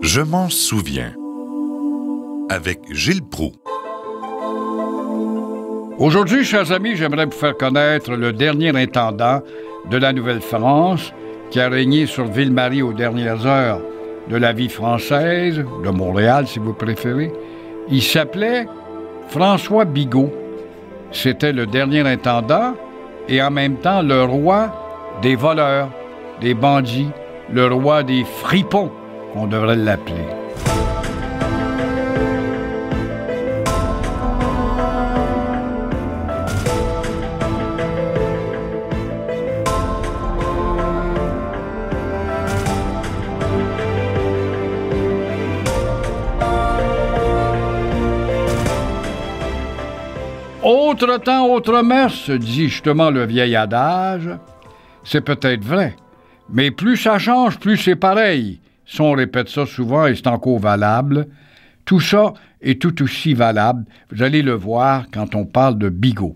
Je m'en souviens. Avec Gilles Proux. Aujourd'hui, chers amis, j'aimerais vous faire connaître le dernier intendant de la Nouvelle-France qui a régné sur Ville-Marie aux dernières heures de la vie française, de Montréal si vous préférez. Il s'appelait François Bigot. C'était le dernier intendant et en même temps le roi des voleurs, des bandits, le roi des fripons, qu'on devrait l'appeler. Autre temps, autre messe, dit justement le vieil adage. C'est peut-être vrai, mais plus ça change, plus c'est pareil. Si on répète ça souvent et c'est encore valable, tout ça est tout aussi valable, vous allez le voir quand on parle de Bigot.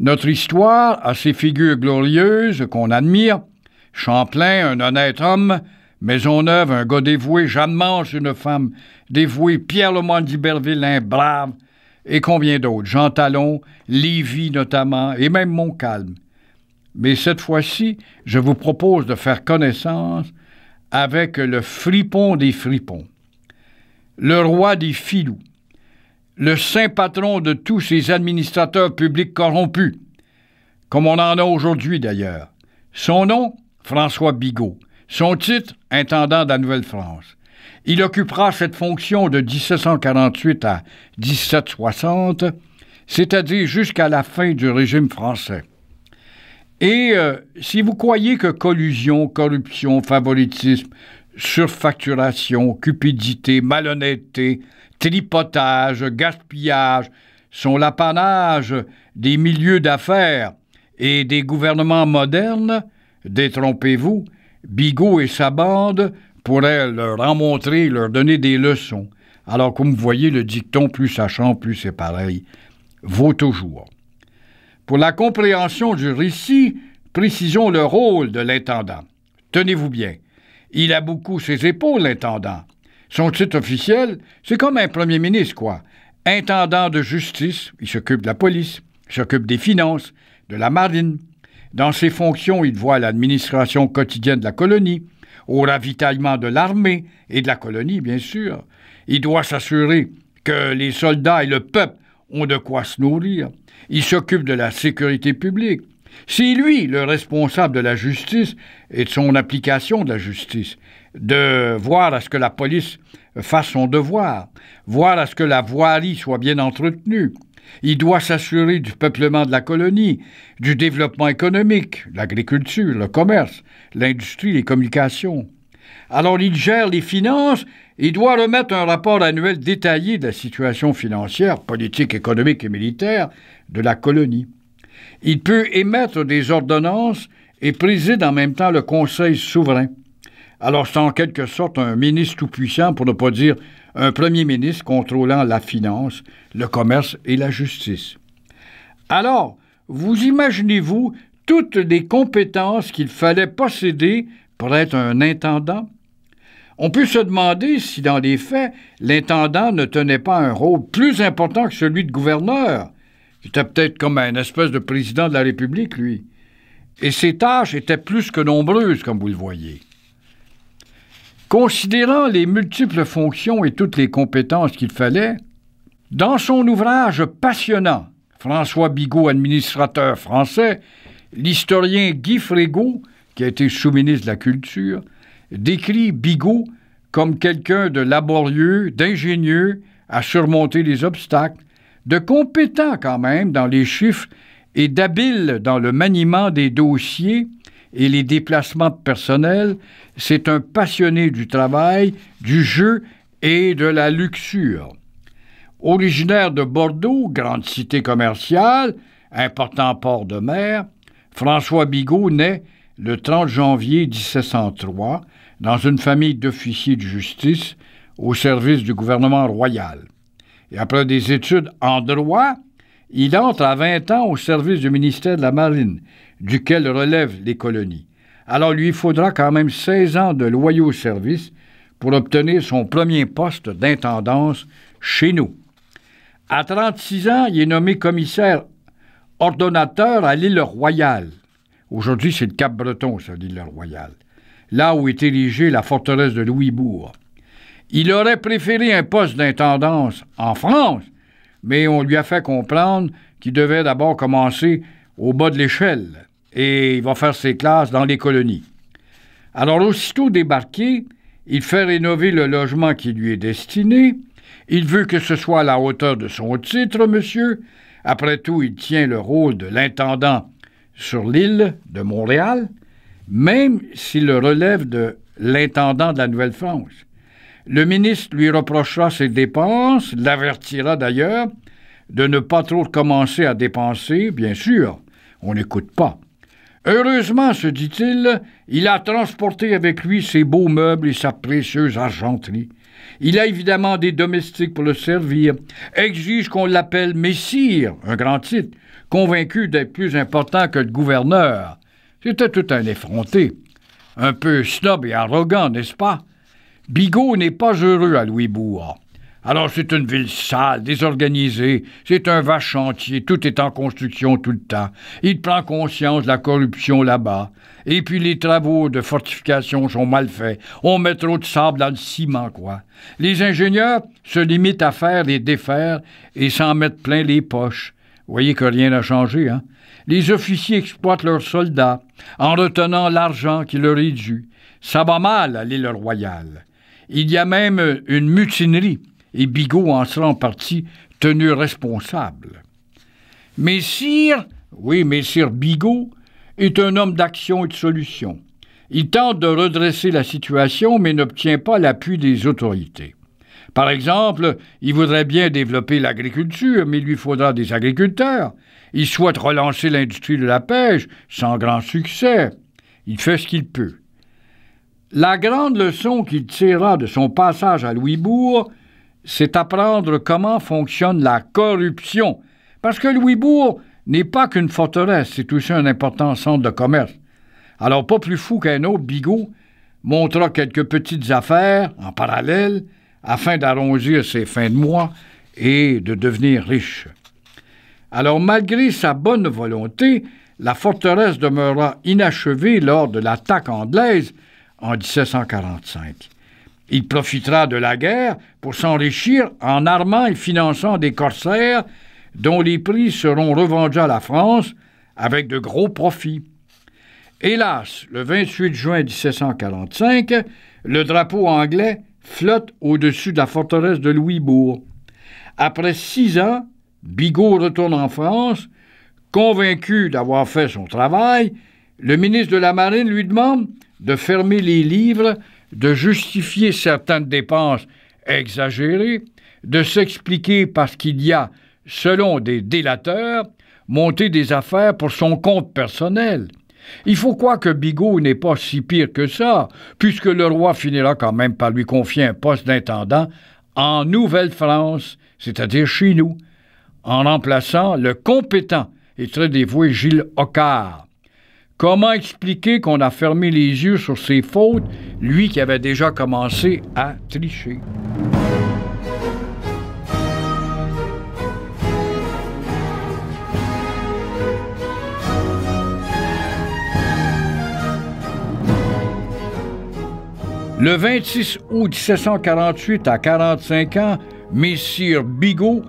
Notre histoire a ses figures glorieuses qu'on admire. Champlain, un honnête homme, Maisonneuve, un gars dévoué, Jeanne Manche, une femme dévouée, Pierre Lemoyne d'Iberville, un brave, et combien d'autres, Jean Talon, Lévy notamment, et même Montcalm. Mais cette fois-ci, je vous propose de faire connaissance avec le fripon des fripons, le roi des filous, le saint patron de tous ces administrateurs publics corrompus, comme on en a aujourd'hui d'ailleurs. Son nom, François Bigot. Son titre, intendant de la Nouvelle-France. Il occupera cette fonction de 1748 à 1760, c'est-à-dire jusqu'à la fin du régime français. Et euh, si vous croyez que collusion, corruption, favoritisme, surfacturation, cupidité, malhonnêteté, tripotage, gaspillage sont l'apanage des milieux d'affaires et des gouvernements modernes, détrompez-vous, Bigot et sa bande pourrait leur en montrer, leur donner des leçons. Alors, comme vous voyez, le dicton plus ça chante, plus c'est pareil, vaut toujours. Pour la compréhension du récit, précisons le rôle de l'intendant. Tenez-vous bien, il a beaucoup ses épaules, l'intendant. Son titre officiel, c'est comme un premier ministre, quoi. Intendant de justice, il s'occupe de la police, il s'occupe des finances, de la marine. Dans ses fonctions, il voit l'administration quotidienne de la colonie, au ravitaillement de l'armée et de la colonie, bien sûr. Il doit s'assurer que les soldats et le peuple ont de quoi se nourrir. Il s'occupe de la sécurité publique. C'est lui le responsable de la justice et de son application de la justice, de voir à ce que la police fasse son devoir, voir à ce que la voirie soit bien entretenue, il doit s'assurer du peuplement de la colonie, du développement économique, l'agriculture, le commerce, l'industrie, les communications. Alors il gère les finances et doit remettre un rapport annuel détaillé de la situation financière, politique, économique et militaire de la colonie. Il peut émettre des ordonnances et préside en même temps le Conseil souverain. Alors c'est en quelque sorte un ministre tout-puissant, pour ne pas dire un premier ministre contrôlant la finance, le commerce et la justice. Alors, vous imaginez-vous toutes les compétences qu'il fallait posséder pour être un intendant? On peut se demander si, dans les faits, l'intendant ne tenait pas un rôle plus important que celui de gouverneur. Il était peut-être comme un espèce de président de la République, lui. Et ses tâches étaient plus que nombreuses, comme vous le voyez. Considérant les multiples fonctions et toutes les compétences qu'il fallait, dans son ouvrage passionnant, François Bigot, administrateur français, l'historien Guy Frégaud, qui a été sous-ministre de la Culture, décrit Bigot comme quelqu'un de laborieux, d'ingénieux à surmonter les obstacles, de compétent quand même dans les chiffres et d'habile dans le maniement des dossiers et les déplacements de personnel, c'est un passionné du travail, du jeu et de la luxure. Originaire de Bordeaux, grande cité commerciale, important port de mer, François Bigot naît le 30 janvier 1703 dans une famille d'officiers de justice au service du gouvernement royal. Et après des études en droit, il entre à 20 ans au service du ministère de la Marine, duquel relèvent les colonies. Alors lui faudra quand même 16 ans de loyaux service pour obtenir son premier poste d'intendance chez nous. À 36 ans, il est nommé commissaire ordonnateur à l'île Royale. Aujourd'hui, c'est le Cap-Breton, ça, l'île Royale. Là où est érigée la forteresse de Louisbourg. Il aurait préféré un poste d'intendance en France, mais on lui a fait comprendre qu'il devait d'abord commencer au bas de l'échelle et il va faire ses classes dans les colonies. Alors, aussitôt débarqué, il fait rénover le logement qui lui est destiné. Il veut que ce soit à la hauteur de son titre, monsieur. Après tout, il tient le rôle de l'intendant sur l'île de Montréal, même s'il relève de l'intendant de la Nouvelle-France. Le ministre lui reprochera ses dépenses, l'avertira d'ailleurs de ne pas trop commencer à dépenser, bien sûr, on n'écoute pas. Heureusement, se dit-il, il a transporté avec lui ses beaux meubles et sa précieuse argenterie. Il a évidemment des domestiques pour le servir, exige qu'on l'appelle Messire, un grand titre, convaincu d'être plus important que le gouverneur. C'était tout un effronté. Un peu snob et arrogant, n'est-ce pas? Bigot n'est pas heureux à Louisbourg. Alors c'est une ville sale, désorganisée, c'est un vache chantier, tout est en construction tout le temps. Il prend conscience de la corruption là-bas. Et puis les travaux de fortification sont mal faits. On met trop de sable dans le ciment, quoi. Les ingénieurs se limitent à faire et défaire et s'en mettre plein les poches. Vous voyez que rien n'a changé, hein? Les officiers exploitent leurs soldats en retenant l'argent qui leur est dû. Ça va mal à l'île royale. Il y a même une mutinerie et Bigot en sera en partie tenu responsable. Messire, oui, Messire Bigot, est un homme d'action et de solution. Il tente de redresser la situation, mais n'obtient pas l'appui des autorités. Par exemple, il voudrait bien développer l'agriculture, mais il lui faudra des agriculteurs. Il souhaite relancer l'industrie de la pêche, sans grand succès. Il fait ce qu'il peut. La grande leçon qu'il tirera de son passage à Louisbourg, c'est apprendre comment fonctionne la corruption. Parce que Louisbourg n'est pas qu'une forteresse, c'est aussi un important centre de commerce. Alors, pas plus fou qu'un autre, Bigot montra quelques petites affaires en parallèle afin d'arrondir ses fins de mois et de devenir riche. Alors, malgré sa bonne volonté, la forteresse demeura inachevée lors de l'attaque anglaise en 1745. Il profitera de la guerre pour s'enrichir en armant et finançant des corsaires dont les prix seront revendus à la France avec de gros profits. Hélas, le 28 juin 1745, le drapeau anglais flotte au-dessus de la forteresse de Louisbourg. Après six ans, Bigot retourne en France. Convaincu d'avoir fait son travail, le ministre de la Marine lui demande de fermer les livres de justifier certaines dépenses exagérées, de s'expliquer parce qu'il y a, selon des délateurs, monté des affaires pour son compte personnel. Il faut croire que Bigot n'est pas si pire que ça, puisque le roi finira quand même par lui confier un poste d'intendant en Nouvelle-France, c'est-à-dire chez nous, en remplaçant le compétent et très dévoué Gilles Occard. Comment expliquer qu'on a fermé les yeux sur ses fautes, lui qui avait déjà commencé à tricher? Le 26 août 1748, à 45 ans, Messire Bigot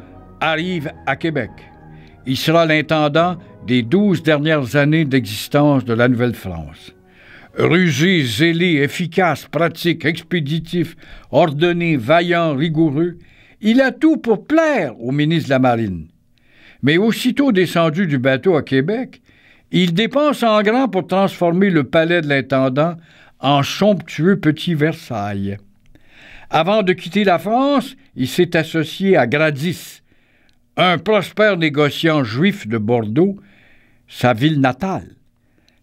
arrive à Québec. Il sera l'intendant des douze dernières années d'existence de la Nouvelle-France. Rusé, zélé, efficace, pratique, expéditif, ordonné, vaillant, rigoureux, il a tout pour plaire au ministre de la Marine. Mais aussitôt descendu du bateau à Québec, il dépense en grand pour transformer le palais de l'intendant en somptueux petit Versailles. Avant de quitter la France, il s'est associé à Gradis, un prospère négociant juif de Bordeaux, sa ville natale.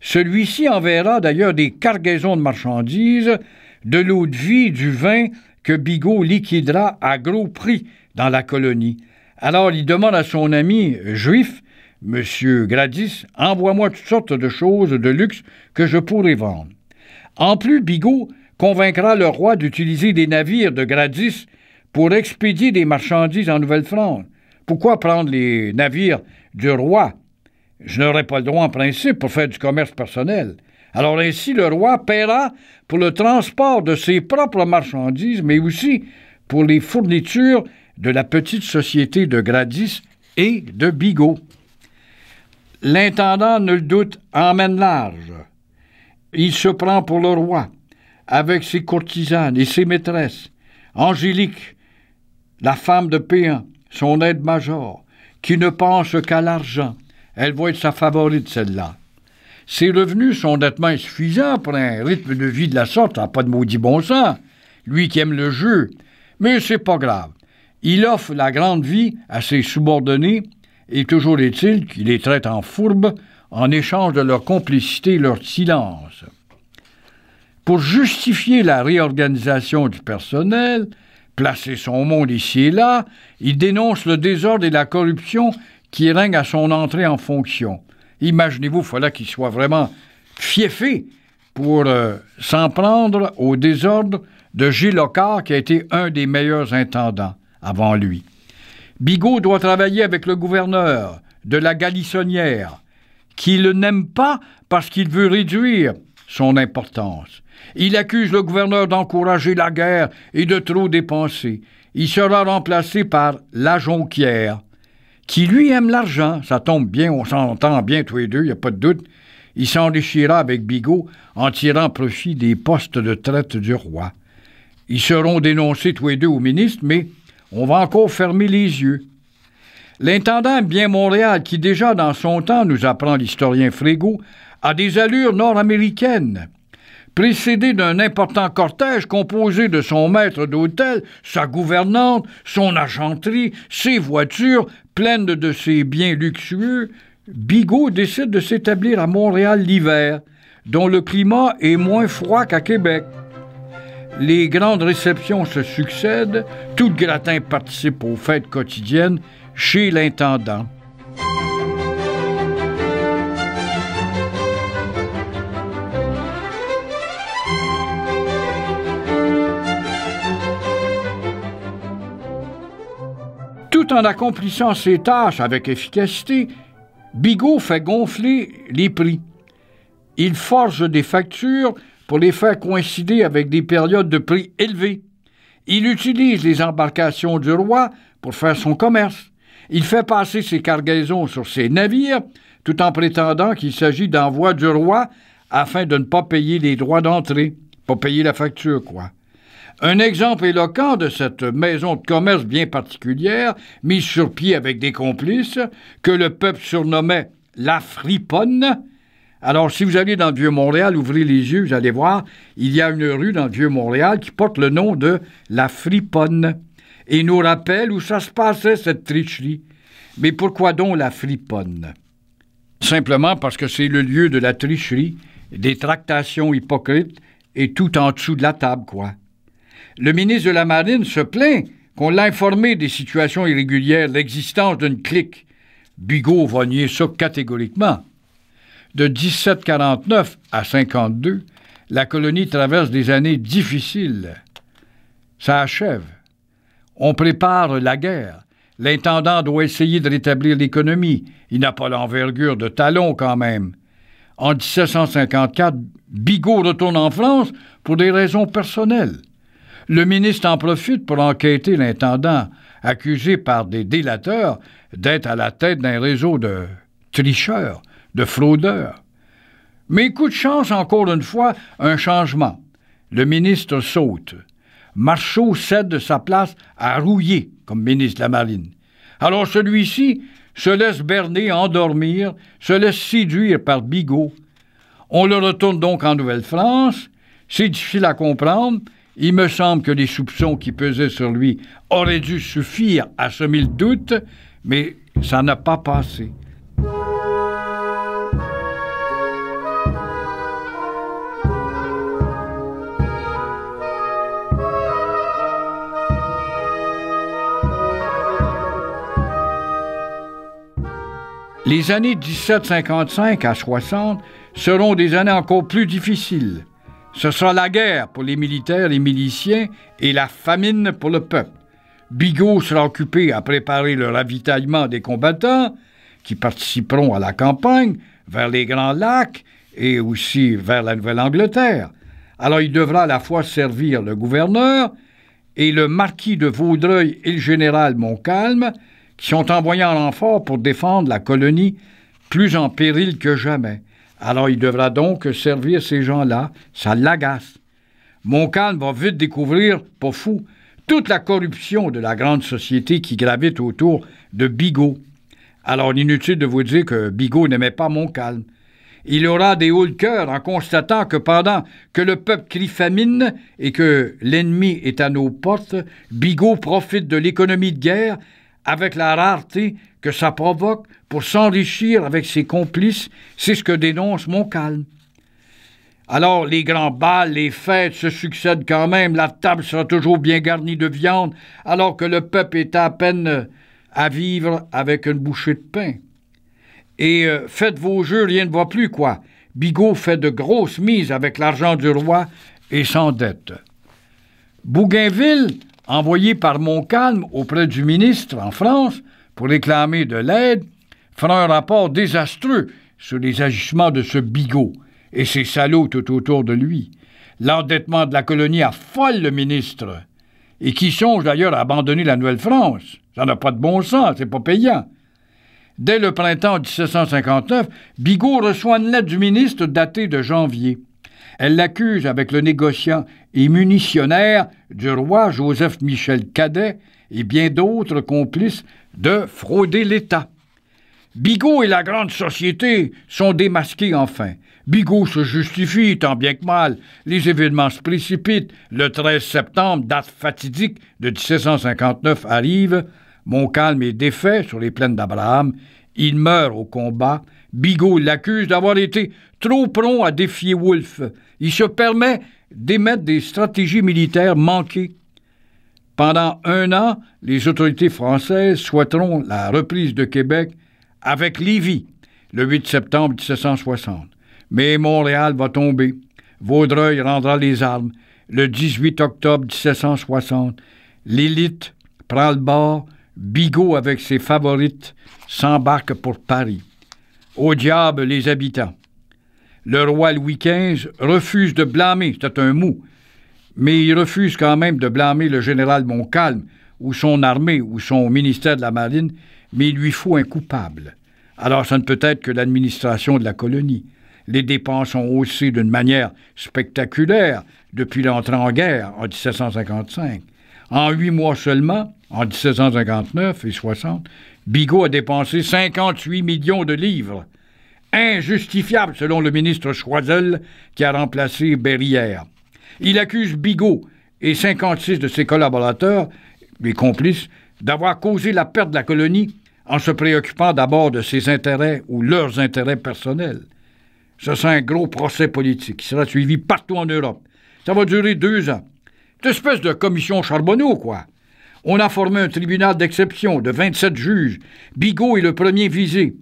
Celui-ci enverra d'ailleurs des cargaisons de marchandises, de l'eau de vie, du vin que Bigot liquidera à gros prix dans la colonie. Alors il demande à son ami juif, M. Gradis, envoie-moi toutes sortes de choses de luxe que je pourrai vendre. En plus, Bigot convaincra le roi d'utiliser des navires de Gradis pour expédier des marchandises en Nouvelle-France. Pourquoi prendre les navires du roi? Je n'aurais pas le droit en principe pour faire du commerce personnel. Alors ainsi, le roi paiera pour le transport de ses propres marchandises, mais aussi pour les fournitures de la petite société de Gradis et de Bigot. L'intendant, ne le doute, emmène large. Il se prend pour le roi, avec ses courtisanes et ses maîtresses. Angélique, la femme de Péan, son aide-major, qui ne pense qu'à l'argent. Elle va être sa favorite, celle-là. Ses revenus sont nettement insuffisants pour un rythme de vie de la sorte, n'a pas de maudit bon sens. Lui qui aime le jeu. Mais c'est pas grave. Il offre la grande vie à ses subordonnés, et toujours est-il qu'il les traite en fourbes en échange de leur complicité et leur silence. Pour justifier la réorganisation du personnel, placer son monde ici et là, il dénonce le désordre et la corruption qui règnent à son entrée en fonction. Imaginez-vous, il qu'il soit vraiment fiefé pour euh, s'en prendre au désordre de Gilles Locard, qui a été un des meilleurs intendants avant lui. Bigot doit travailler avec le gouverneur de la Galissonnière, qui le n'aime pas parce qu'il veut réduire son importance. Il accuse le gouverneur d'encourager la guerre et de trop dépenser. Il sera remplacé par la Jonquière, qui lui aime l'argent. Ça tombe bien, on s'entend bien tous les deux, il n'y a pas de doute. Il s'enrichira avec Bigot en tirant profit des postes de traite du roi. Ils seront dénoncés tous les deux au ministre, mais on va encore fermer les yeux. L'intendant bien Montréal, qui déjà dans son temps, nous apprend l'historien Frégo, a des allures nord-américaines précédé d'un important cortège composé de son maître d'hôtel, sa gouvernante, son argenterie, ses voitures, pleines de ses biens luxueux, Bigot décide de s'établir à Montréal l'hiver, dont le climat est moins froid qu'à Québec. Les grandes réceptions se succèdent, tout le gratin participe aux fêtes quotidiennes chez l'intendant. Tout en accomplissant ses tâches avec efficacité, Bigot fait gonfler les prix. Il forge des factures pour les faire coïncider avec des périodes de prix élevés. Il utilise les embarcations du roi pour faire son commerce. Il fait passer ses cargaisons sur ses navires tout en prétendant qu'il s'agit d'envois du roi afin de ne pas payer les droits d'entrée, pas payer la facture, quoi. Un exemple éloquent de cette maison de commerce bien particulière, mise sur pied avec des complices, que le peuple surnommait la friponne. Alors, si vous allez dans le Vieux-Montréal, ouvrez les yeux, vous allez voir, il y a une rue dans le Vieux-Montréal qui porte le nom de la friponne et nous rappelle où ça se passait, cette tricherie. Mais pourquoi donc la friponne? Simplement parce que c'est le lieu de la tricherie, des tractations hypocrites et tout en dessous de la table, quoi. Le ministre de la Marine se plaint qu'on l'a informé des situations irrégulières, l'existence d'une clique. Bigot va nier ça catégoriquement. De 1749 à 52, la colonie traverse des années difficiles. Ça achève. On prépare la guerre. L'intendant doit essayer de rétablir l'économie. Il n'a pas l'envergure de Talon quand même. En 1754, Bigot retourne en France pour des raisons personnelles. Le ministre en profite pour enquêter l'intendant, accusé par des délateurs d'être à la tête d'un réseau de tricheurs, de fraudeurs. Mais coup de chance, encore une fois, un changement. Le ministre saute. Marceau cède sa place à Rouillé comme ministre de la Marine. Alors celui-ci se laisse berner, endormir, se laisse séduire par Bigot. On le retourne donc en Nouvelle-France. C'est difficile à comprendre, il me semble que les soupçons qui pesaient sur lui auraient dû suffire à semer le doute, mais ça n'a pas passé. Les années 1755 à 60 seront des années encore plus difficiles. Ce sera la guerre pour les militaires et miliciens et la famine pour le peuple. Bigot sera occupé à préparer le ravitaillement des combattants qui participeront à la campagne vers les Grands Lacs et aussi vers la Nouvelle-Angleterre. Alors il devra à la fois servir le gouverneur et le marquis de Vaudreuil et le général Montcalm, qui sont envoyés en renfort pour défendre la colonie plus en péril que jamais. Alors il devra donc servir ces gens-là. Ça l'agace. Montcalm va vite découvrir, pour fou, toute la corruption de la grande société qui gravite autour de Bigot. Alors inutile de vous dire que Bigot n'aimait pas Montcalm. Il aura des hauts de cœur en constatant que pendant que le peuple crie famine et que l'ennemi est à nos portes, Bigot profite de l'économie de guerre avec la rareté que ça provoque pour s'enrichir avec ses complices, c'est ce que dénonce Montcalm. Alors les grands bals, les fêtes se succèdent quand même, la table sera toujours bien garnie de viande, alors que le peuple est à peine à vivre avec une bouchée de pain. Et euh, faites vos jeux, rien ne va plus, quoi. Bigot fait de grosses mises avec l'argent du roi et s'endette. Bougainville, envoyé par Montcalm auprès du ministre en France pour réclamer de l'aide, fera un rapport désastreux sur les agissements de ce Bigot et ses salauds tout autour de lui. L'endettement de la colonie affole le ministre, et qui songe d'ailleurs à abandonner la Nouvelle-France. Ça n'a pas de bon sens, c'est pas payant. Dès le printemps 1759, Bigot reçoit une lettre du ministre datée de janvier. Elle l'accuse avec le négociant et munitionnaire du roi Joseph Michel Cadet et bien d'autres complices de frauder l'État. Bigot et la grande société sont démasqués enfin. Bigot se justifie tant bien que mal. Les événements se précipitent. Le 13 septembre, date fatidique de 1759, arrive. Montcalm est défait sur les plaines d'Abraham. Il meurt au combat. Bigot l'accuse d'avoir été trop prompt à défier Wolfe. Il se permet d'émettre des stratégies militaires manquées. Pendant un an, les autorités françaises souhaiteront la reprise de Québec avec Lévis, le 8 septembre 1760. Mais Montréal va tomber. Vaudreuil rendra les armes. Le 18 octobre 1760, l'élite prend le bord. Bigot, avec ses favorites, s'embarque pour Paris. Au diable les habitants. Le roi Louis XV refuse de blâmer, c'est un mot, mais il refuse quand même de blâmer le général Montcalm ou son armée ou son ministère de la Marine, mais il lui faut un coupable. Alors ça ne peut être que l'administration de la colonie. Les dépenses ont haussé d'une manière spectaculaire depuis l'entrée en guerre en 1755. En huit mois seulement, en 1759 et 60, Bigot a dépensé 58 millions de livres. Injustifiable selon le ministre Choiseul qui a remplacé Berrière. Il accuse Bigot et 56 de ses collaborateurs, les complices, d'avoir causé la perte de la colonie en se préoccupant d'abord de ses intérêts ou leurs intérêts personnels. Ce sera un gros procès politique qui sera suivi partout en Europe. Ça va durer deux ans. Cette espèce de commission charbonneau, quoi. On a formé un tribunal d'exception de 27 juges. Bigot est le premier visé.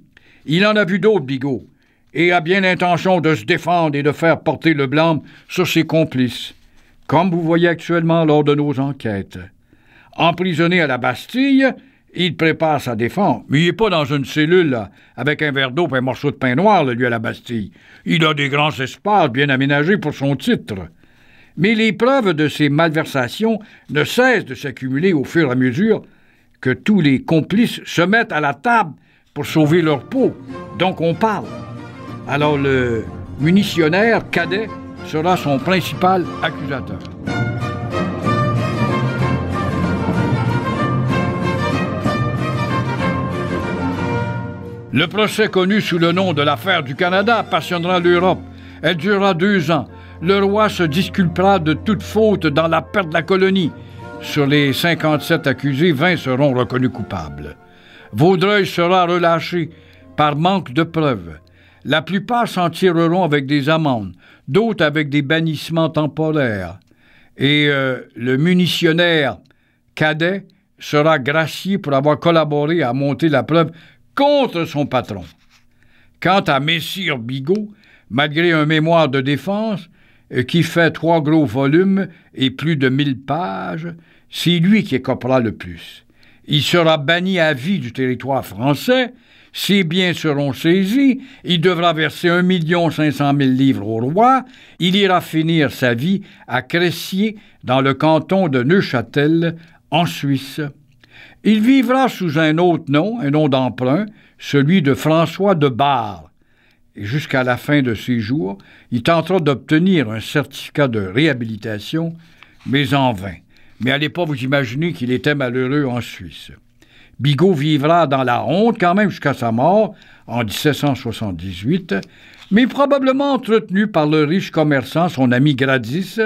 Il en a vu d'autres, Bigot, et a bien l'intention de se défendre et de faire porter le blâme sur ses complices, comme vous voyez actuellement lors de nos enquêtes. Emprisonné à la Bastille, il prépare sa défense, mais il n'est pas dans une cellule là, avec un verre d'eau et un morceau de pain noir, lui, à la Bastille. Il a des grands espaces bien aménagés pour son titre. Mais les preuves de ses malversations ne cessent de s'accumuler au fur et à mesure que tous les complices se mettent à la table pour sauver leur peau. Donc on parle. Alors le munitionnaire cadet sera son principal accusateur. Le procès connu sous le nom de l'affaire du Canada passionnera l'Europe. Elle durera deux ans. Le roi se disculpera de toute faute dans la perte de la colonie. Sur les 57 accusés, 20 seront reconnus coupables. Vaudreuil sera relâché par manque de preuves. La plupart s'en tireront avec des amendes, d'autres avec des bannissements temporaires. Et euh, le munitionnaire cadet sera gracié pour avoir collaboré à monter la preuve contre son patron. Quant à Messire Bigot, malgré un mémoire de défense, qui fait trois gros volumes et plus de mille pages, c'est lui qui écopera le plus. Il sera banni à vie du territoire français, ses biens seront saisis, il devra verser un million cinq cent mille livres au roi, il ira finir sa vie à Cressier, dans le canton de Neuchâtel, en Suisse. Il vivra sous un autre nom, un nom d'emprunt, celui de François de Bar. Jusqu'à la fin de ses jours, il tentera d'obtenir un certificat de réhabilitation, mais en vain. Mais allez pas vous imaginer qu'il était malheureux en Suisse. Bigot vivra dans la honte quand même jusqu'à sa mort en 1778, mais probablement entretenu par le riche commerçant, son ami Gradis,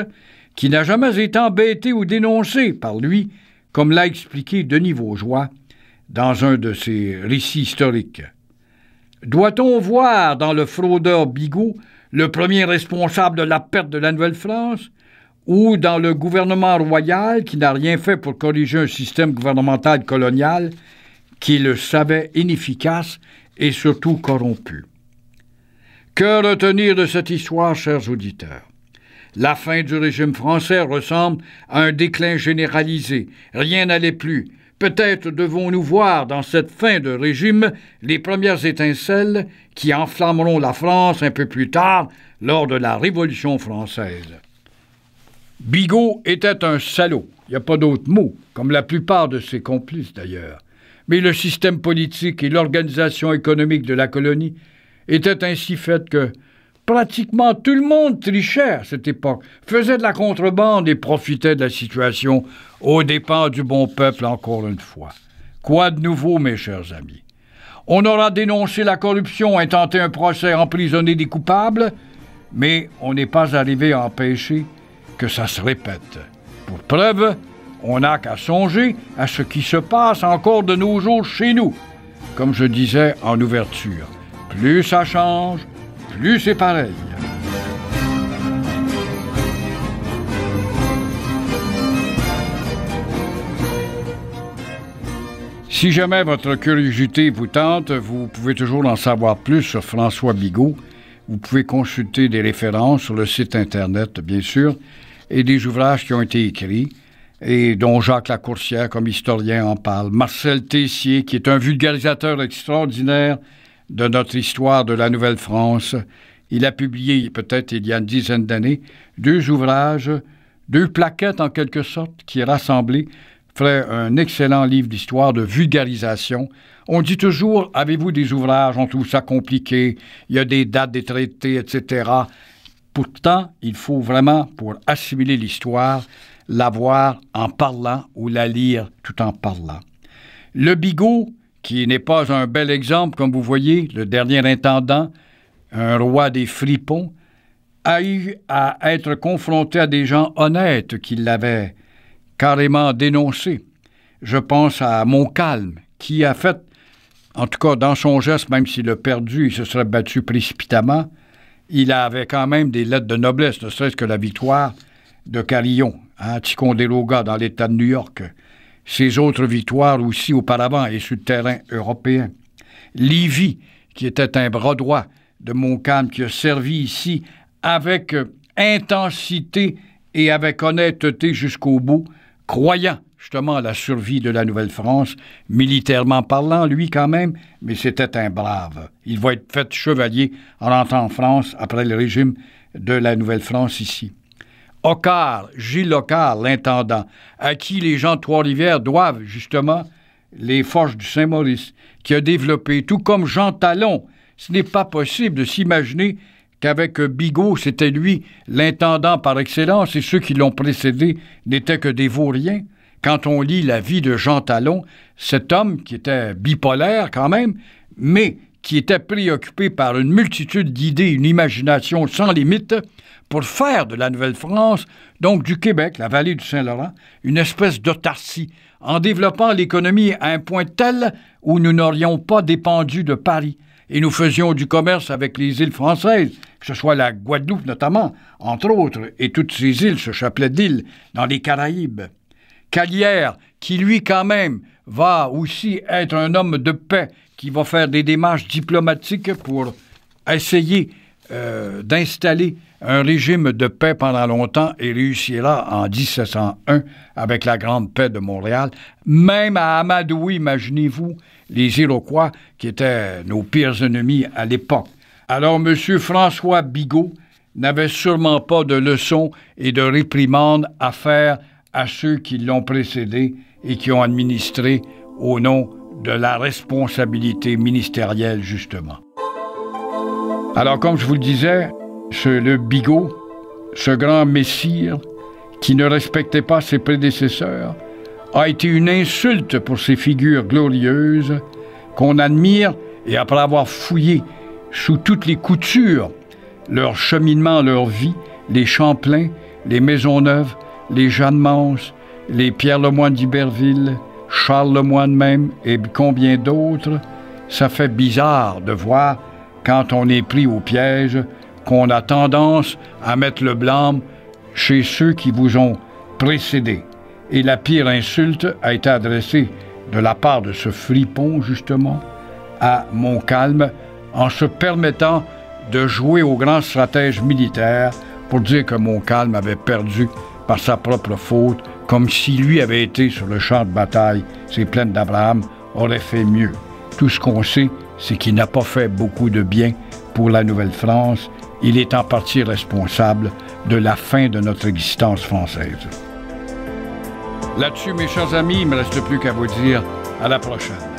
qui n'a jamais été embêté ou dénoncé par lui, comme l'a expliqué Denis Vaugeois dans un de ses récits historiques. Doit-on voir dans le fraudeur Bigot le premier responsable de la perte de la Nouvelle-France, ou dans le gouvernement royal qui n'a rien fait pour corriger un système gouvernemental colonial qui le savait inefficace et surtout corrompu? Que retenir de cette histoire, chers auditeurs? La fin du régime français ressemble à un déclin généralisé. Rien n'allait plus. Peut-être devons-nous voir dans cette fin de régime les premières étincelles qui enflammeront la France un peu plus tard lors de la Révolution française. Bigot était un salaud, il n'y a pas d'autre mot, comme la plupart de ses complices d'ailleurs. Mais le système politique et l'organisation économique de la colonie étaient ainsi faits que pratiquement tout le monde trichait à cette époque, faisait de la contrebande et profitait de la situation aux dépens du bon peuple encore une fois. Quoi de nouveau, mes chers amis? On aura dénoncé la corruption, intenté un procès, emprisonné des coupables, mais on n'est pas arrivé à empêcher que ça se répète. Pour preuve, on n'a qu'à songer à ce qui se passe encore de nos jours chez nous. Comme je disais en ouverture, plus ça change, plus c'est pareil. Si jamais votre curiosité vous tente, vous pouvez toujours en savoir plus sur François Bigot. Vous pouvez consulter des références sur le site Internet, bien sûr, et des ouvrages qui ont été écrits, et dont Jacques Lacourcière, comme historien, en parle. Marcel Tessier, qui est un vulgarisateur extraordinaire de notre histoire de la Nouvelle-France. Il a publié, peut-être il y a une dizaine d'années, deux ouvrages, deux plaquettes en quelque sorte, qui rassemblées ferait un excellent livre d'histoire de vulgarisation. On dit toujours, avez-vous des ouvrages, on trouve ça compliqué, il y a des dates des traités, etc. Pourtant, il faut vraiment, pour assimiler l'histoire, la voir en parlant ou la lire tout en parlant. Le bigot, qui n'est pas un bel exemple, comme vous voyez, le dernier intendant, un roi des fripons, a eu à être confronté à des gens honnêtes qui l'avaient carrément dénoncé. Je pense à Montcalm, qui a fait, en tout cas dans son geste, même s'il a perdu, il se serait battu précipitamment, il avait quand même des lettres de noblesse, ne serait-ce que la victoire de Carillon, à hein, Ticonderoga, dans l'État de New York. Ses autres victoires aussi auparavant et sur le terrain européen. Livy, qui était un bras droit de Montcalm, qui a servi ici avec intensité et avec honnêteté jusqu'au bout, croyant justement à la survie de la Nouvelle-France, militairement parlant, lui quand même, mais c'était un brave. Il va être fait chevalier en rentrant en France après le régime de la Nouvelle-France ici. Ocar, Gilles Ocar, l'intendant, à qui les gens de Trois-Rivières doivent justement les forges du Saint-Maurice, qui a développé, tout comme Jean Talon. Ce n'est pas possible de s'imaginer qu'avec Bigot, c'était lui l'intendant par excellence et ceux qui l'ont précédé n'étaient que des vauriens quand on lit la vie de Jean Talon, cet homme qui était bipolaire quand même, mais qui était préoccupé par une multitude d'idées, une imagination sans limite, pour faire de la Nouvelle-France, donc du Québec, la vallée du Saint-Laurent, une espèce d'autarcie, en développant l'économie à un point tel où nous n'aurions pas dépendu de Paris, et nous faisions du commerce avec les îles françaises, que ce soit la Guadeloupe notamment, entre autres, et toutes ces îles, ce chapelet d'îles, dans les Caraïbes. Calière, qui lui quand même va aussi être un homme de paix, qui va faire des démarches diplomatiques pour essayer euh, d'installer un régime de paix pendant longtemps et réussira en 1701 avec la Grande Paix de Montréal, même à Amadou, imaginez-vous, les Iroquois qui étaient nos pires ennemis à l'époque. Alors M. François Bigot n'avait sûrement pas de leçons et de réprimandes à faire à ceux qui l'ont précédé et qui ont administré au nom de la responsabilité ministérielle, justement. Alors, comme je vous le disais, ce, le bigot, ce grand messire qui ne respectait pas ses prédécesseurs, a été une insulte pour ces figures glorieuses qu'on admire et après avoir fouillé sous toutes les coutures leur cheminement, leur vie, les Champlain, les Maisonneuve, les Jeanne Mance, les Pierre Lemoine d'Iberville, Charles Lemoine même et combien d'autres, ça fait bizarre de voir, quand on est pris au piège, qu'on a tendance à mettre le blâme chez ceux qui vous ont précédé. Et la pire insulte a été adressée de la part de ce fripon, justement, à Montcalm, en se permettant de jouer au grand stratège militaire pour dire que Montcalm avait perdu par sa propre faute, comme si lui avait été sur le champ de bataille. Ces plaines d'Abraham auraient fait mieux. Tout ce qu'on sait, c'est qu'il n'a pas fait beaucoup de bien pour la Nouvelle-France. Il est en partie responsable de la fin de notre existence française. Là-dessus, mes chers amis, il ne me reste plus qu'à vous dire à la prochaine.